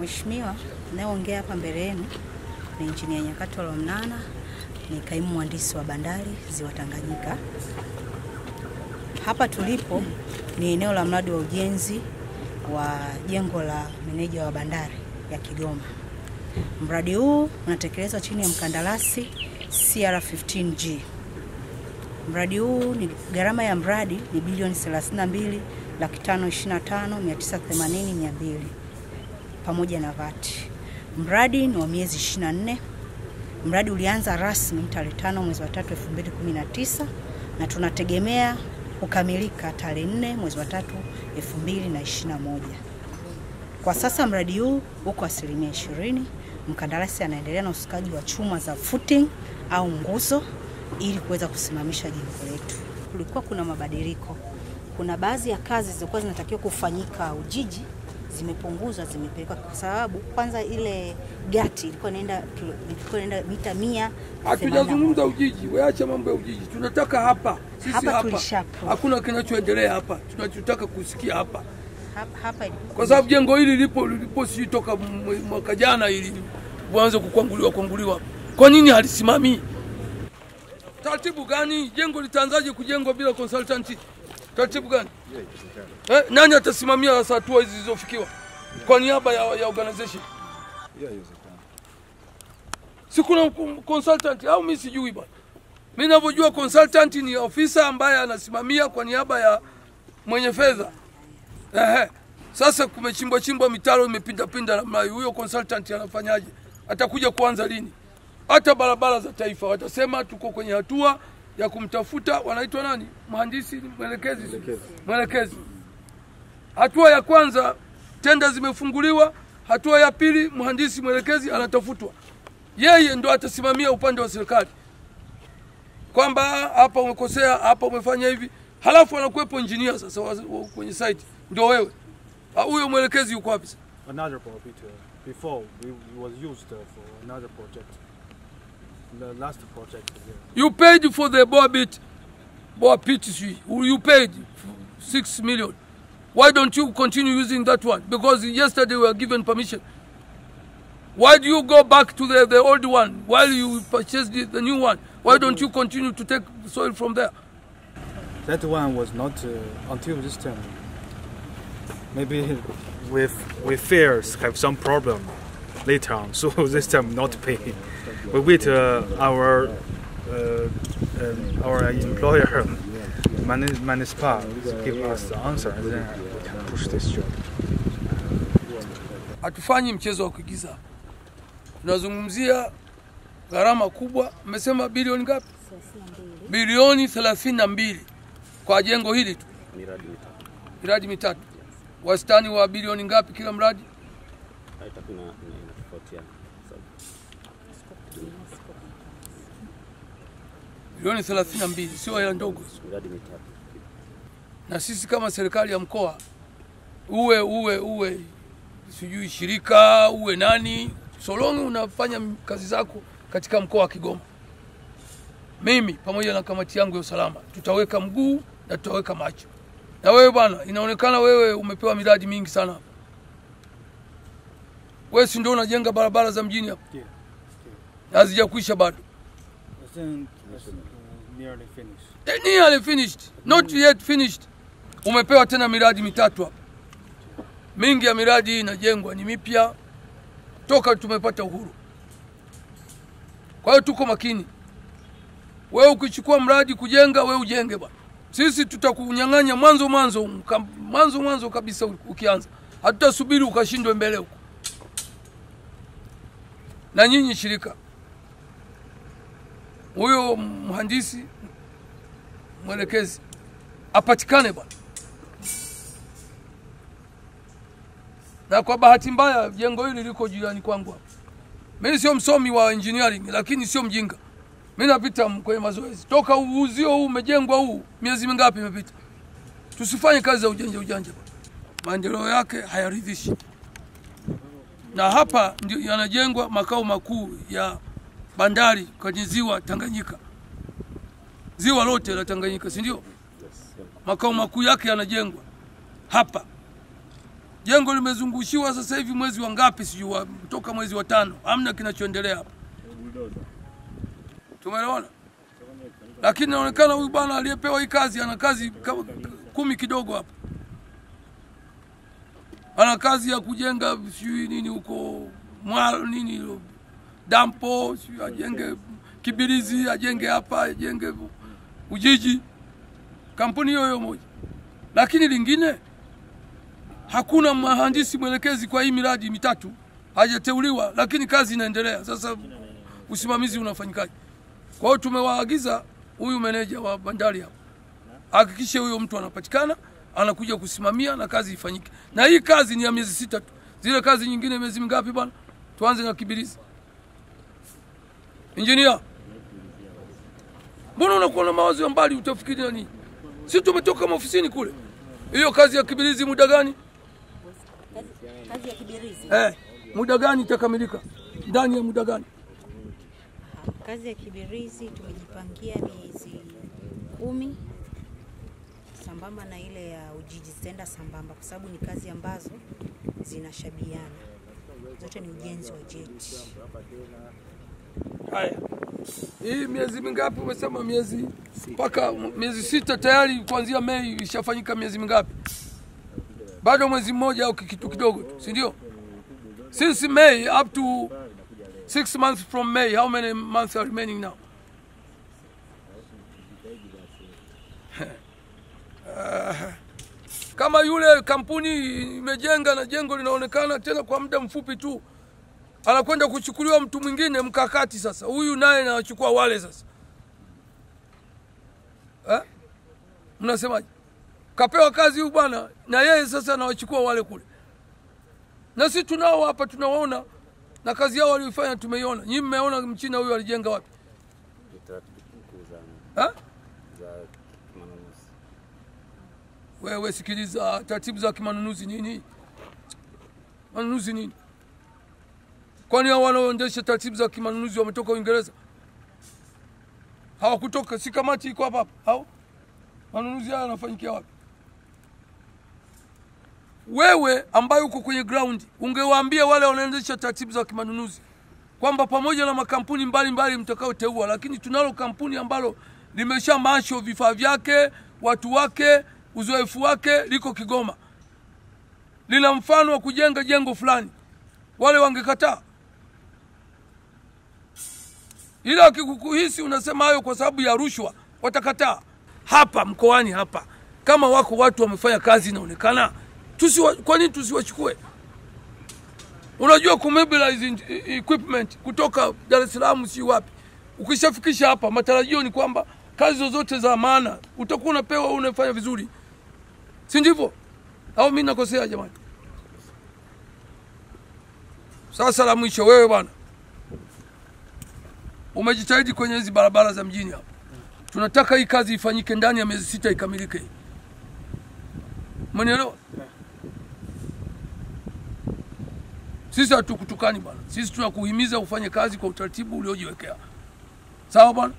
Mheshimiwa, nayeongea hapa mbele yenu ni Injinia Nyakato Lomnana, ni kaimu mhandisi wa bandari Ziwa Tanganyika. Hapa tulipo ni eneo la mradi wa ujenzi wa jengo la meneja wa bandari ya Kigoma. Mradi huu unatekelezwa chini ya mkandarasi CR15G. Mradi huu ni gharama ya mradi ni bilioni 32 laki tano ishirini na tano mia tisa themanini mia mbili pamoja na VAT. Mradi ni wa miezi 24. Mradi ulianza rasmi tarehe 5 mwezi wa 3 2019 na tunategemea kukamilika tarehe 4 mwezi wa 3 2021. Kwa sasa mradi huu uko asilimia 20. Mkandarasi anaendelea na usukaji wa chuma za footing au nguzo ili kuweza kusimamisha jengo letu. Kulikuwa kuna mabadiliko, kuna baadhi ya kazi zilikuwa zinatakiwa kufanyika Ujiji zimepunguzwa, zimepelekwa kwa sababu kwanza ile gati ilikuwa inaenda ilikuwa inaenda mita mia Hatujazungumza Ujiji, weacha mambo ya Ujiji. Tunataka hapa sisi Hapa hapa, hakuna kinachoendelea hapa, tunachotaka kusikia hapa, hapa, hapa kwa sababu jengo hili lipo lipo sijui toka mwaka jana ili uanze kukwanguliwa kwanguliwa. Kwa nini halisimami? Taratibu gani? Jengo litaanzaje kujengwa bila consultant? Taratibu gani? Eh, nani atasimamia sasa hatua hizi zilizofikiwa kwa niaba ya, ya organization? si kuna consultant au mi sijui bwana. Mi navyojua consultant ni ofisa ambaye anasimamia kwa niaba ya mwenye fedha. Ehe. Sasa kumechimbwa chimbwa mitaro imepinda pinda hiyo, huyo consultant anafanyaje? Atakuja kuanza lini? Hata barabara za taifa watasema tuko kwenye hatua ya kumtafuta, wanaitwa nani, mhandisi mwelekezi, mwelekezi. Hatua ya kwanza tenda zimefunguliwa, hatua ya pili mhandisi mwelekezi anatafutwa yeye ndo atasimamia upande wa serikali kwamba hapa umekosea, hapa umefanya hivi, halafu anakuwepo injinia sasa kwenye site ndio wewe. Huyo mwelekezi yuko wapi sasa? another before we was used uh, for another project. The last project here. You paid for the boa bit, boa pit, you paid six million. Why don't you continue using that one? Because yesterday we were given permission. Why do you go back to the, the old one while you purchased the, the new one? Why don't you continue to take soil from there? That one was not uh, until this time. Maybe with we fears have some problem later on, so this time not pay. We wait uh, our uh, uh, our employer Manispa, give us the answer, and then we can push this job. hatufanyi mchezo wa kuigiza, tunazungumzia gharama kubwa. Mmesema bilioni ngapi? Bilioni thelathini na mbili kwa jengo hili tu, miradi mitatu miradi mitatu. Wastani wa bilioni ngapi kila mradi? Itakuwa inatofautiana sababu thelathini na mbili sio hela ndogo. miradi mitatu Na sisi kama serikali ya mkoa, uwe uwe uwe sijui shirika uwe nani, solongi unafanya kazi zako katika mkoa wa Kigoma, mimi pamoja na kamati yangu ya usalama tutaweka mguu na tutaweka macho. Na wewe bwana, inaonekana wewe umepewa miradi mingi sana hapa. Wewe si ndio unajenga barabara za mjini hapa? Yeah. Hazijakwisha bado. Uh, nearly finished. Eh, nearly finished, not yet finished. Umepewa tena miradi mitatu hapa. Mingi ya miradi hii inajengwa ni mipya toka tumepata uhuru. Kwa hiyo tuko makini. Wewe ukichukua mradi kujenga, wewe ujenge bwana. Sisi tutakunyang'anya mwanzo mwanzo mwanzo mwanzo kabisa ukianza. Hatutasubiri ukashindwe mbele huko. Na nyinyi shirika, huyo mhandisi mwelekezi apatikane bwana. Na kwa bahati mbaya jengo hili liko jirani kwangu hapa. Mimi sio msomi wa engineering, lakini sio mjinga. Mimi napita kwenye mazoezi toka uuzio uzio huu umejengwa huu, miezi mingapi imepita? Tusifanye kazi za ujanja ujanja. Maendeleo yake hayaridhishi, na hapa ndio yanajengwa makao makuu ya bandari kwenye ziwa Tanganyika, ziwa lote la Tanganyika, si ndio? Makao makuu yake yanajengwa hapa. jengo limezungushiwa sasa hivi mwezi wa ngapi sijui toka mwezi wa tano. Hamna kinachoendelea hapa. Tumeelewana? Lakini inaonekana huyu bwana aliyepewa hii kazi ana kazi kumi kidogo hapa ana kazi ya kujenga sijui nini huko mwalo nini dampo sijui ajenge kibirizi ajenge hapa ajenge ujiji. Kampuni hiyo hiyo moja. Lakini lingine hakuna mhandisi mwelekezi kwa hii miradi mitatu. Hajateuliwa lakini kazi inaendelea. Sasa usimamizi unafanyikaje? Kwa hiyo tumewaagiza huyu meneja wa bandari hapa. Hakikishe huyo mtu anapatikana anakuja kusimamia na kazi ifanyike na hii kazi ni ya miezi sita tu. Zile kazi nyingine miezi mingapi bwana? Tuanze na kibirizi. Injinia mbona unakuwa na mawazo ya mbali utafikiri nani? si tumetoka maofisini kule? Hiyo kazi ya kibirizi muda gani? Kazi ya kibirizi, eh, muda gani itakamilika? Ndani ya muda gani? Kazi ya kibirizi tumejipangia miezi kumi sambamba na ile ya Ujiji zitaenda sambamba, kwa sababu ni kazi ambazo zinashabiana, zote ni ujenzi wa jeti. haya. Hii miezi mingapi umesema? Miezi mpaka miezi sita tayari kuanzia mei ishafanyika miezi mingapi? Bado mwezi mmoja au kitu kidogo tu si ndio? Since may up to six months from may how many months are remaining now Kama yule kampuni imejenga na jengo linaonekana tena kwa muda mfupi tu anakwenda kuchukuliwa mtu mwingine mkakati sasa. Huyu naye nawachukua wale sasa. Eh? mnasemaje? Kapewa kazi huyu bwana na yeye sasa anawachukua wale kule. Na sisi tunao hapa tunawaona na kazi yao walioifanya tumeiona. Nyinyi mmeona mchina huyu alijenga wapi? Ndio taratibu kuu za eh? za manunuzi. Wewe sikiliza taratibu za kimanunuzi nini? Manunuzi nini? Kwani hao wanaoendesha taratibu za kimanunuzi wametoka uingereza? Hawakutoka. Si kamati iko hapa hapa Hao manunuzi haya yanafanyikia wapi? Wewe ambaye uko kwenye ground ungewaambia wale wanaendesha taratibu za kimanunuzi kwamba pamoja na makampuni mbalimbali mtakaoteua, lakini tunalo kampuni ambalo limesha masho vifaa vyake, watu wake, uzoefu wake, liko Kigoma, lina mfano wa kujenga jengo fulani, wale wangekataa. Ila kikukuhisi unasema hayo kwa sababu ya rushwa, watakataa. Hapa mkoani hapa, kama wako watu wamefanya kazi inaonekana, kwa nini tusiwachukue? Unajua kumobilize equipment kutoka Dar es Salaam si wapi, ukishafikisha hapa, matarajio ni kwamba kazi zozote za maana utakuwa unapewa, unafanya vizuri, si ndivyo? Au mimi nakosea jamani? Sasa la mwisho, wewe bwana, umejitahidi kwenye hizi barabara za mjini hapa, tunataka hii kazi ifanyike ndani ya miezi sita ikamilike. Umenielewa? Sisi hatukutukani bwana, sisi tunakuhimiza ufanye kazi kwa utaratibu uliojiwekea. Sawa bwana?